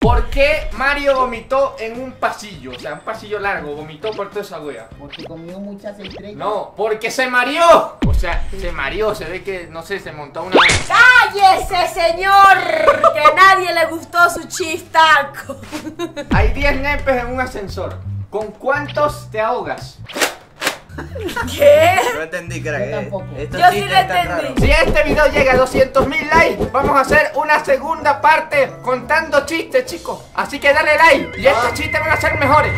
¿Por qué Mario vomitó en un pasillo? O sea, un pasillo largo, vomitó por toda esa wea. Porque comió muchas estrellas. No, porque se mareó. O sea, se mareó, se ve que, no sé, se montó una... ¡Cállese, señor! Que a nadie le gustó su chistaco. Hay 10 nepes en un ascensor. ¿Con cuántos te ahogas? ¿Qué? No entendí, crack. Yo tampoco. Estos Yo sí lo entendí. Si este video llega a 200 mil likes, vamos a hacer una segunda parte contando chistes, chicos. Así que dale like y estos chistes van a ser mejores.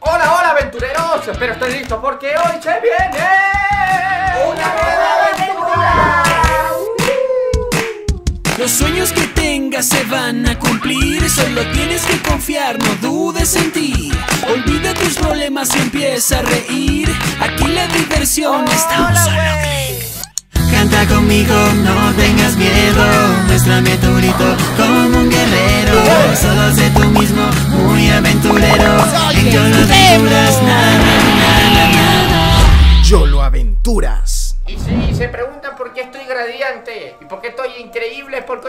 Hola, hola aventureros, espero estén listos porque hoy se viene una nueva Los sueños que tengas se van a cumplir, solo tienes que confiar, no dudes en ti. Olvida tus problemas y empieza a reír. Aquí la diversión está. Canta conmigo, no tengas miedo. Muéstrame tu grito como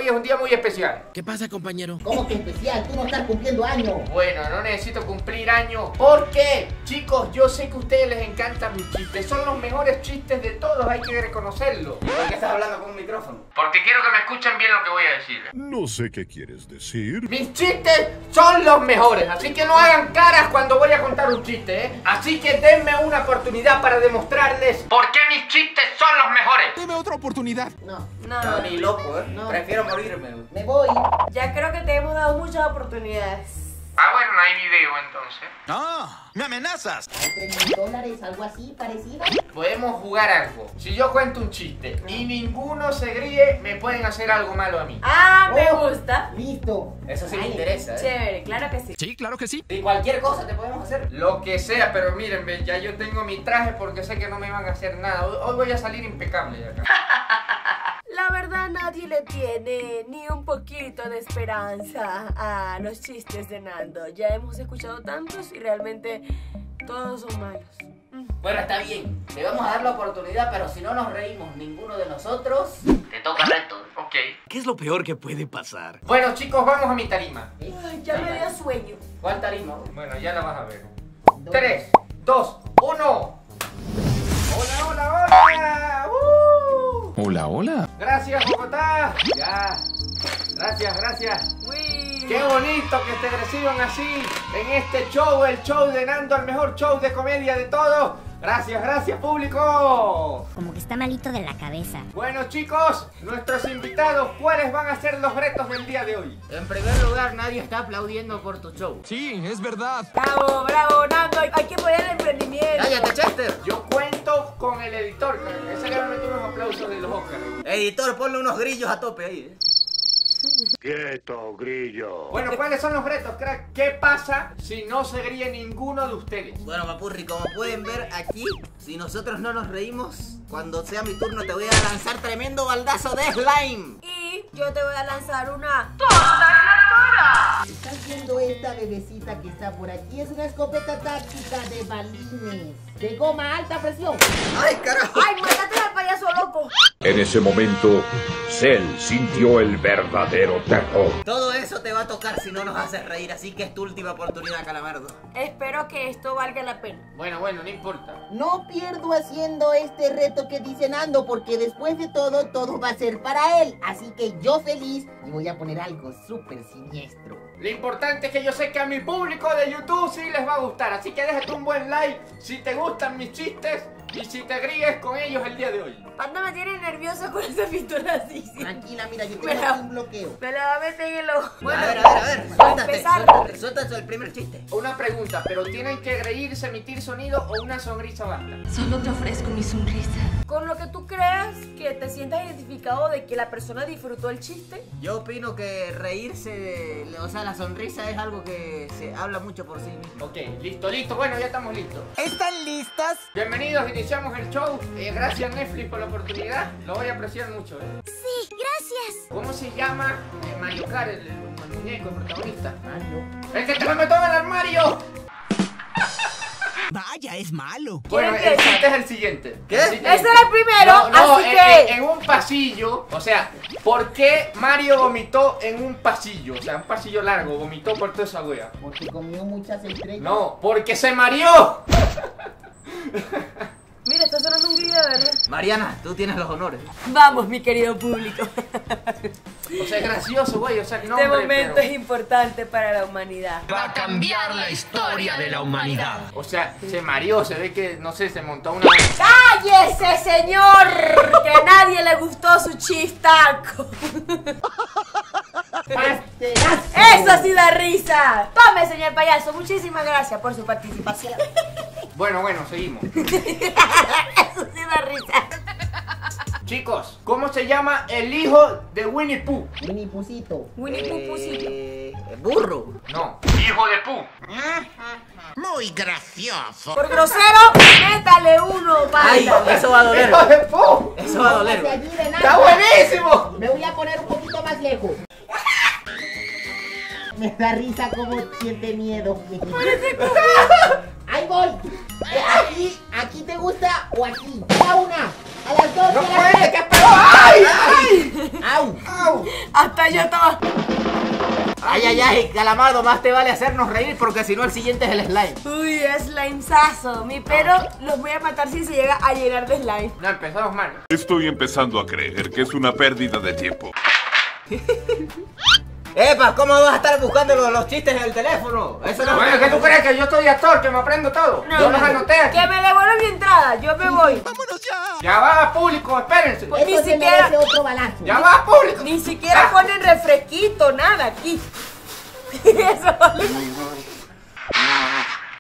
hoy es un día muy especial. ¿Qué pasa, compañero? ¿Cómo que especial? Tú no estás cumpliendo años. Bueno, no necesito cumplir años. ¿Por qué? Chicos, yo sé que a ustedes les encantan mis chistes. Son los mejores chistes de todos, hay que reconocerlo. ¿Por qué estás hablando con un micrófono? Porque quiero que me escuchen bien lo que voy a decir. No sé qué quieres decir. Mis chistes son los mejores, así que no hagan caras cuando voy a contar un chiste, ¿eh? Así que denme una oportunidad para demostrarles por qué mis chistes son los mejores. Deme otra oportunidad. No, No, No, ni loco, eh. No. Prefiero morirme, me voy. ya creo que te hemos dado muchas oportunidades. Ah, bueno, no hay video entonces. ¡Ah! ¡Me amenazas! Hay dólares, algo así parecido. Podemos jugar algo. Si yo cuento un chiste y ninguno se ríe, me pueden hacer algo malo a mí. Ah, me Oh. gusta. Listo. Eso sí me Dale. interesa, eh. Chévere, claro que sí. Sí, claro que sí. Y cualquier cosa te podemos hacer. Lo que sea, pero miren, ve, ya yo tengo mi traje porque sé que no me van a hacer nada. Hoy, hoy voy a salir impecable de acá. Verdad nadie le tiene ni un poquito de esperanza a los chistes de Nando. Ya hemos escuchado tantos y realmente todos son malos. Bueno, está bien. Le vamos a dar la oportunidad, pero si no nos reímos ninguno de nosotros, te toca reto. Ok. ¿Qué es lo peor que puede pasar? Bueno, chicos, vamos a mi tarima. Ay, ya me dio sueño. ¿Cuál tarima? Bueno, ya la vas a ver. 3, 2, 1. Hola, Hola, hola. Gracias, Bogotá. Ya. Gracias, gracias. Uy. Qué bonito que te reciban así en este show, el show de Nando, el mejor show de comedia de todos. Gracias, gracias, público. Como que está malito de la cabeza. Bueno, chicos, nuestros invitados, ¿cuáles van a ser los retos del día de hoy? En primer lugar, nadie está aplaudiendo por tu show. Sí, es verdad. Bravo, bravo, Nando. Hay hay que apoyar el emprendimiento. ¡Cállate, Chester! Yo con el editor, que ese le va a meter unos aplausos de los Oscars. Editor, ponle unos grillos a tope ahí. eh. Quieto, grillo. Bueno, ¿cuáles son los retos, crack? ¿Qué pasa si no se ríe ninguno de ustedes? Bueno, Papurri, como pueden ver aquí, si nosotros no nos reímos, cuando sea mi turno te voy a lanzar tremendo baldazo de slime. Y yo te voy a lanzar una. ¿Estás viendo esta bebecita que está por aquí? Es una escopeta táctica de balines. De goma alta presión. ¡Ay, carajo! ¡Ay, mátate al payaso loco! En ese momento, Cell sintió el verdadero terror. Todo eso te va a tocar si no nos haces reír, así que es tu última oportunidad, Calamardo. Espero que esto valga la pena. Bueno, bueno, no importa. No pierdo haciendo este reto que dice Nando, porque después de todo, todo va a ser para él. Así que yo feliz y voy a poner algo súper siniestro. Lo importante es que yo sé que a mi público de YouTube sí les va a gustar, así que déjate un buen like si te gustan mis chistes y si te ríes con ellos el día de hoy. Panda me tiene nervioso con esa pintura así. sí. Tranquila, mira, yo Me tengo la- aquí un bloqueo. Me la va a meter en el ojo. a ver, a ver, a ver, suéltate, empezar. suéltate, suéltate el primer chiste. Una pregunta, pero tienen que reírse, emitir sonido o una sonrisa basta. Solo te ofrezco mi sonrisa. Con lo que tú creas que te sientas identificado de que la persona disfrutó el chiste. Yo opino que reírse, de- o sea, la sonrisa es algo que se habla mucho por sí mismo. Ok, listo, listo, bueno, ya estamos listos. ¿Están listas? Bienvenidos, iniciamos el show. Eh, gracias Netflix por la oportunidad, lo voy a apreciar mucho. ¿eh? Sí, gracias. ¿Cómo se llama eh, Mario Kart, el, el muñeco, el protagonista? No. ¡El que te lo metió en el armario! Vaya, ya es malo. Bueno, el ¿Quieren que- chiste es el siguiente. ¿Qué? El siguiente. Ese era el primero, No, no, así en, que... en- en un pasillo, o sea, ¿por qué Mario vomitó en un pasillo? O sea, un pasillo largo, vomitó por toda esa wea. Porque comió muchas estrellas. No, porque se mareó. Mira, está sonando un video, ¿verdad? Mariana, tú tienes los honores. Vamos, mi querido público. O sea, es gracioso, güey, o sea, no, Este momento pero- es importante para la humanidad. Va a cambiar la historia de la humanidad. O sea, se mareó, se ve que, no sé, se montó una... ¡Cállese, señor! Que a nadie le gustó su chistaco. Eso sí da risa. Tome, señor payaso. Muchísimas gracias por su participación. Bueno, bueno, seguimos. Eso sí da risa. Chicos, ¿cómo se llama el hijo de Winnie Pooh? Winnie Pusito. Winnie Pooh Pusito. Eh, burro. No, hijo de Pooh. Muy gracioso. Por grosero, métale uno, Ay, eso va a doler. ¡Hijo de Pooh! Eso va a doler. ¡Está buenísimo! Me voy a poner un poquito más lejos. Me da risa como siente miedo. Ahí voy. Aquí, aquí te gusta o aquí. A una, a las dos, ¡No y a las puede! tres. ¡Qué pedo! ¡Ay! ¡Ay! ¡Au! ¡Au! Hasta yo estaba. Ay, ay, ay, Calamardo, más te vale hacernos reír porque si no el siguiente es el slime. Uy, es slimesazo. Mi pero los voy a matar si se llega a llenar de slime. No, empezamos mal. Estoy empezando a creer que es una pérdida de tiempo. Epa, ¿cómo vas a estar buscando los, los chistes en el teléfono? Eso no Bueno, ¿qué tú crees? Que yo soy actor, que me aprendo todo. yo los anoté aquí. Que me devuelvan mi entrada. Yo me voy. Ya va, público, espérense. Ni Esto se siquiera- otro balazo. Ya va, público. Ni siquiera ponen refresquito, nada aquí. Eso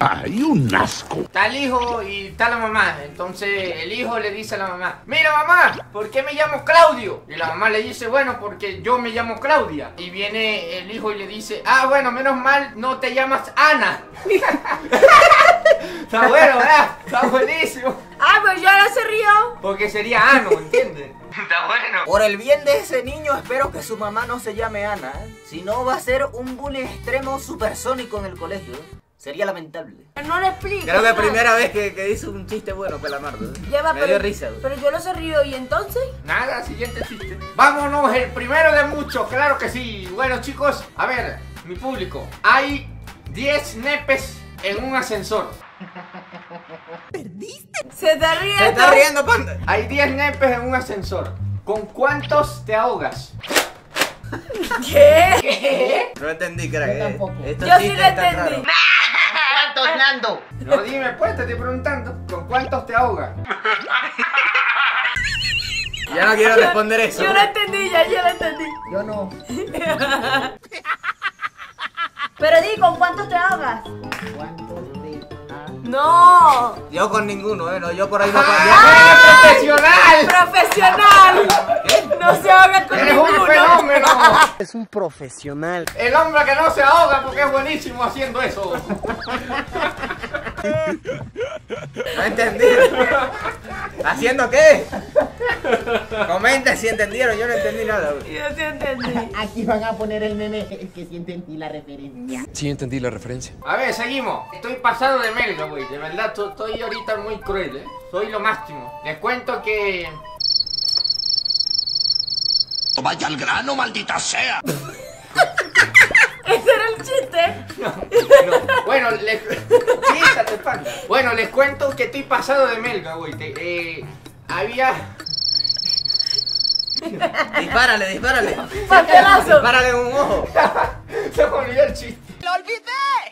Hay un asco. Está el hijo y está la mamá. Entonces el hijo le dice a la mamá, mira mamá, ¿por qué me llamo Claudio? Y la mamá le dice, bueno, porque yo me llamo Claudia. Y viene el hijo y le dice, ah, bueno, menos mal no te llamas Ana. está bueno, ¿verdad? Está buenísimo. Ah, pues yo no se río. Porque sería Ano, ¿entiendes? Está bueno. Por el bien de ese niño, espero que su mamá no se llame Ana. ¿eh? Si no, va a ser un bullying extremo supersónico en el colegio. ¿Eh? Sería lamentable. No le explico. Creo que nada. primera vez que, que hizo un chiste bueno, Calamardo. ¿eh? Ya va, Me pero, dio risa. güey. pero yo no se río. ¿Y entonces? Nada, siguiente chiste. Vámonos, el primero de muchos, claro que sí. Bueno, chicos, a ver, mi público. Hay 10 nepes en un ascensor. Se está riendo. Se está riendo, panda. Hay 10 nepes en un ascensor. ¿Con cuántos te ahogas? ¿Qué? No entendí, crack. Yo eh. tampoco. Estos Yo sí lo entendí. Raros. ¿Cuántos, Nando? No dime pues, te estoy preguntando. ¿Con cuántos te ahogas? Ya no quiero responder eso. Yo lo entendí, ya yo lo entendí. Yo no. Pero di, ¿con cuántos te ahogas? ¿Cuántos ah? No. Yo con ninguno, ¿eh? No, yo por ahí no ¡Ah, profesional! Profesional. No se ahoga con ¡Eres un ninguno. fenómeno! Es un profesional. El hombre que no se ahoga porque es buenísimo haciendo eso. No entendí. ¿Haciendo qué? Comenta si entendieron, yo no entendí nada. güey. Yo sí entendí. Aquí van a poner el meme es que sí entendí la referencia. Sí, entendí la referencia. A ver, seguimos. Estoy pasado de melga, güey. De verdad, to- estoy ahorita muy cruel, ¿eh? Soy lo máximo. Les cuento que... Vaya al grano, maldita sea. Ese era el chiste. No. Bueno, les... Panda. Bueno, les cuento que estoy pasado de melga, güey. Eh, había... Dispárale, dispárale. Pastelazo. Dispárale en un ojo. Se me olvidó el chiste.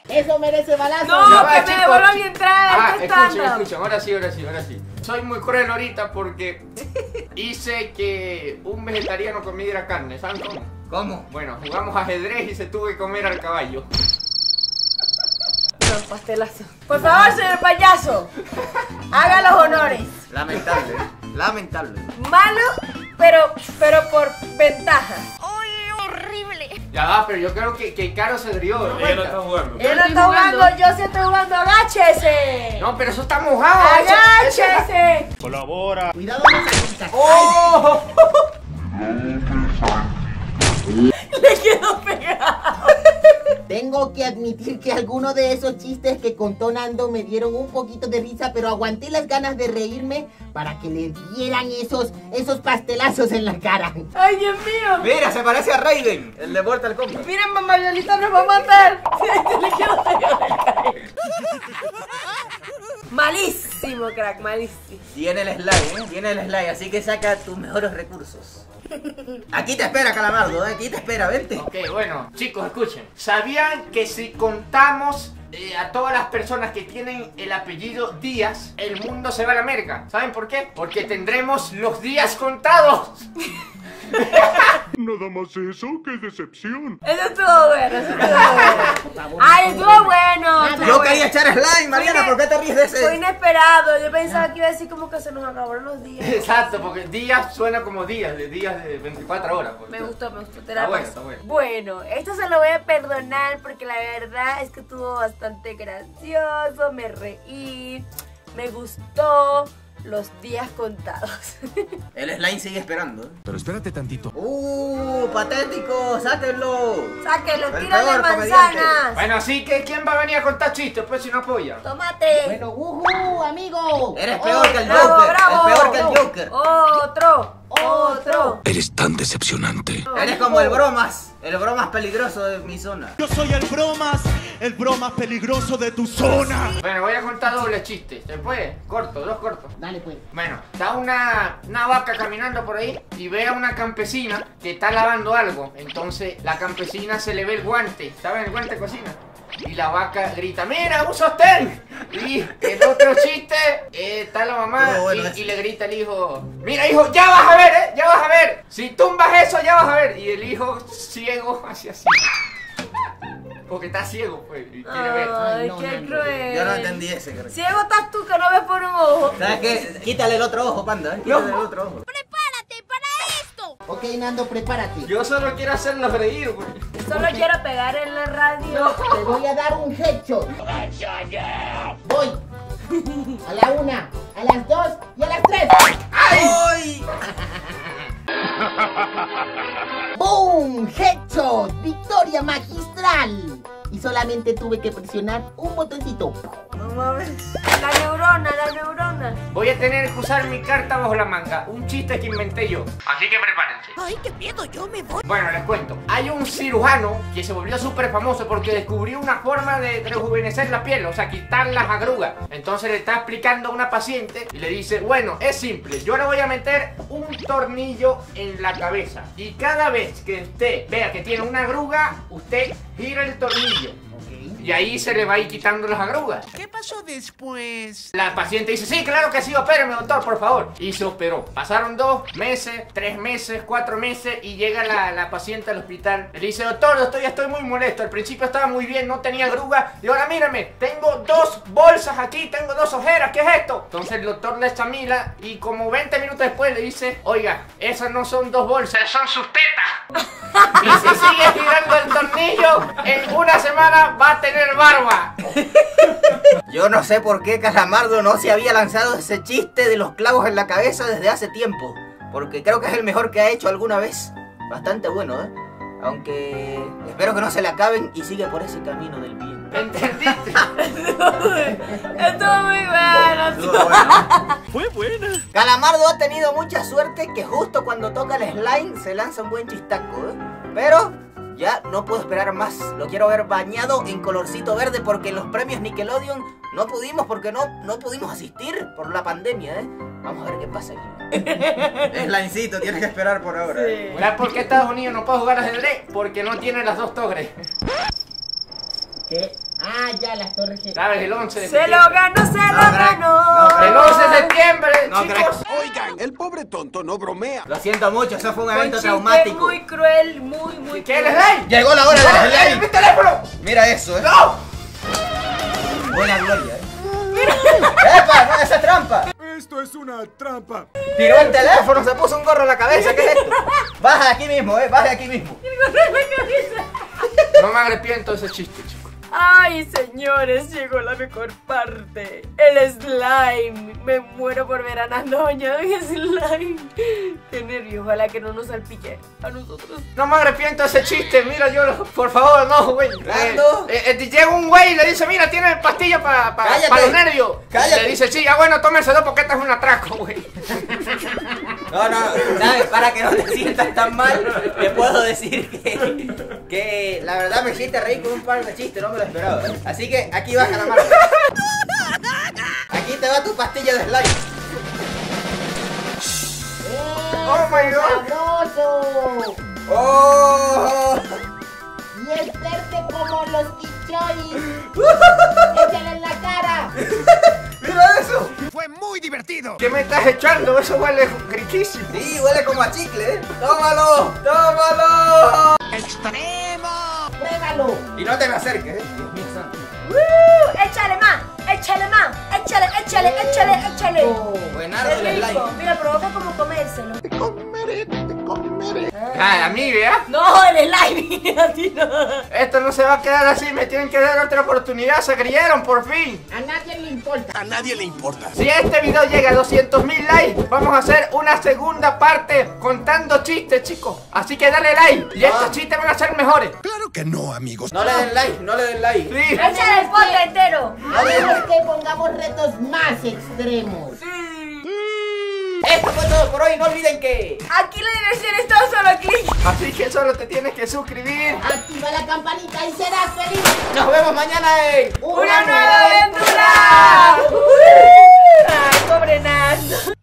Eso merece balazo. No, va, que me devuelva mi entrada. Ah, escuchen, escuchen, ahora sí, ahora sí, ahora sí. Soy muy cruel ahorita porque hice que un vegetariano comiera carne, ¿saben cómo? ¿Cómo? Bueno, jugamos ajedrez y se tuvo que comer al caballo. No, pastelazo. Por favor, señor payaso. Haga los honores. Lamentable, lamentable. Malo, pero, pero por ventaja. Ya va, pero yo creo que, que Caro se rió. ¿no? Él no está jugando, yo sí estoy jugando. ¡Agáchese! No, pero eso está mojado. eso- ¡Agáchese! Colabora. Cuidado con esa. ¡Oh! Le quedó pegado. Tengo que admitir que algunos de esos chistes que contó Nando me dieron un poquito de risa, pero aguanté las ganas de reírme para que le dieran esos, esos pastelazos en la cara. ¡Ay, Dios mío! Mira, se parece a Raiden, el de Mortal Kombat. Miren, mamá, Yolita nos va a matar. Le quiero salir. Malísimo, crack, malísimo. Tiene el slide, ¿eh? Tiene el slide, así que saca tus mejores recursos. Aquí te espera, Calamardo, ¿eh? Aquí te espera, vente. Ok, bueno, chicos, escuchen. ¿Sabían que si contamos eh, a todas las personas que tienen el apellido Díaz, el mundo se va a la merga? ¿Saben por qué? Porque tendremos los días contados. Nada más eso, qué decepción. Eso estuvo bueno, eso estuvo bueno. ¡Ay, estuvo bueno! estuvo Yo bueno. quería echar slime, Mariana, ¿por qué te ríes de Fue ese? inesperado. Yo pensaba que iba a decir como que se nos acabaron los días. Exacto, porque días suena como días, de días de 24 horas. pues. Me gustó, me gustó. Te Está la bueno, paso. está bueno. Bueno, esto se lo voy a perdonar porque la verdad es que estuvo bastante gracioso. Me reí, me gustó. Los días contados. El slime sigue esperando. ¿eh? Pero espérate tantito. ¡Uh, patético! ¡Sáquenlo! Sáquenlo, comediante. manzanas. Bueno, así que ¿quién va a venir a contar chistes? Pues si no apoya. Tómate. Bueno, uhu, amigo. Eres peor que el Bravo, Joker. bravo. Es peor que el Joker. Otro, otro. Eres tan decepcionante. Eres como el bromas. El bromas peligroso de mi zona. Yo soy el bromas, el bromas peligroso de tu zona. Bueno, voy a contar doble chiste. ¿Se puede? Corto, dos cortos. Dale, pues. Bueno, está una, una vaca caminando por ahí y ve a una campesina que está lavando algo. Entonces la campesina se le ve el guante. ¿Saben el guante de cocina? Y la vaca grita, ¡Mira, un sostén! Y el otro chiste, eh, está la mamá bueno y, le grita al hijo, ¡Mira, hijo, ya vas a ver, eh! ¡Ya vas a ver! Si tumbas eso, ya vas a ver. Y el hijo ciego hace así. Porque está ciego, pues, y quiere ver. Ay, no, qué no, cruel. Yo no entendí ese, creo. Ciego estás tú que no ves por un ojo. ¿Sabes qué? Quítale el otro ojo, panda. ¿eh? Quítale el otro ojo. Ok, Nando, prepárate. Yo solo quiero hacerlos reír, güey. Solo quiero pegar en la radio. Te voy a dar un headshot. Voy. A la una, a las dos y a las tres. ¡Ay! ¡Boom! ¡Headshot! ¡Victoria magistral! Y solamente tuve que presionar un botoncito. No mames. La neurona, la neurona. Voy a tener que usar mi carta bajo la manga. Un chiste que inventé yo. Así que prepárense. ¡Ay, qué miedo! Yo me voy. Bueno, les cuento. Hay un cirujano que se volvió súper famoso porque descubrió una forma de rejuvenecer la piel, o sea, quitar las agrugas. Entonces le está explicando a una paciente y le dice, bueno, es simple, yo le voy a meter un tornillo en la cabeza. Y cada vez que usted vea que tiene una agruga, usted gira el tornillo. Y ahí se le va a ir quitando las agrugas. ¿Qué pasó después? La paciente dice, sí, claro que sí, opérame, doctor, por favor. Y se operó. Pasaron dos meses, tres meses, cuatro meses y llega la, la paciente al hospital. Le dice, doctor, doctor, ya estoy muy molesto. Al principio estaba muy bien, no tenía gruga. Y ahora mírame, tengo dos bolsas aquí, tengo dos ojeras, ¿qué es esto? Entonces el doctor le examina y como 20 minutos después le dice, oiga, esas no son dos bolsas, son sus tetas. y si sigue girando el tornillo, en una semana va a tener barba. Yo no sé por qué Calamardo no se había lanzado ese chiste de los clavos en la cabeza desde hace tiempo. Porque creo que es el mejor que ha hecho alguna vez. Bastante bueno, ¿eh? Aunque espero que no se le acaben y sigue por ese camino del bien. ¿Entendiste? Estuvo muy bueno. Estuvo bueno. Fue buena. Calamardo ha tenido mucha suerte que justo cuando toca el slime se lanza un buen chistaco, ¿eh? Pero ya no puedo esperar más. Lo quiero ver bañado en colorcito verde porque en los premios Nickelodeon no pudimos porque no, no pudimos asistir por la pandemia, ¿eh? Vamos a ver qué pasa aquí. Slimecito, tienes que esperar por ahora. ¿Sabes por qué Estados Unidos no puede jugar ajedrez? Porque no tiene las dos torres. ¿Qué? Ah, ya, las torres. ¿Sabes? El 11 de Se septiembre. lo ganó, se lo ganó. El 11 de septiembre, No chicos. El tonto no bromea. Lo siento mucho, eso fue un evento traumático. muy cruel, muy, muy ¿Qué cruel. les dais? Llegó la hora ¡No, del eh, slime. ¡Mi teléfono! Mira eso, ¿eh? ¡No! Buena gloria, ¿eh? ¡Epa! ¡No esa trampa! Esto es una trampa. Tiró el teléfono, se puso un gorro en la cabeza, ¿qué es esto? Baja aquí mismo, eh, baja aquí mismo. No me arrepiento de ese chiste, chicos. Ay, señores, llegó la mejor parte. El slime. Me muero por ver a Nandoña en slime. Qué nervio, ojalá que no nos salpique a nosotros. No me arrepiento de ese chiste, mira yo, lo- por favor, no, güey. Nando. Eh, eh, llega un güey y le dice, mira, tiene pastilla para los nervios. Cállate. Le dice, sí, ah, bueno, tómenselo porque este es un atraco, güey. No, no, ¿sabes? Para que no te sientas tan mal, te puedo decir que, que la verdad me hiciste reír con un par de chistes, no me lo esperaba. Así que aquí baja la mano. Aquí te va tu pastilla de slime. Oh my god. ¡Oh! Y es verde como los pichois. ¡Échale en la cara! Muy divertido. ¿Qué me estás echando? Eso huele riquísimo. Sí, huele como a chicle, ¿eh? ¡Tómalo! ¡Tómalo! ¡Pruébalo! Y no te me acerques, ¿eh? Dios mío santo. ¡Uh! ¡Échale más! ¡Échale más! ¡Échale, échale, échale, échale! Buenardo el Es rico. slime. Mira, provoca como comérselo. Ah, a mí, vea. No, el slime. A ti no. Esto no se va a quedar así, me tienen que dar otra oportunidad, se creyeron por fin. A nadie le importa. A nadie le importa. Si este video llega a 200 mil likes, vamos a hacer una segunda parte contando chistes, chicos. Así que dale like y estos chistes van a ser mejores. Claro que no, amigos. No le den like, no le den like. Sí. ¡Échale el pote entero! A menos que pongamos retos más extremos. Esto fue todo por hoy, no olviden que... Aquí la diversión está solo clic. Así que solo te tienes que suscribir. Activa la campanita y serás feliz. Nos vemos mañana en... ¡Una, nueva aventura! aventura. Ay, ah, pobre Nando.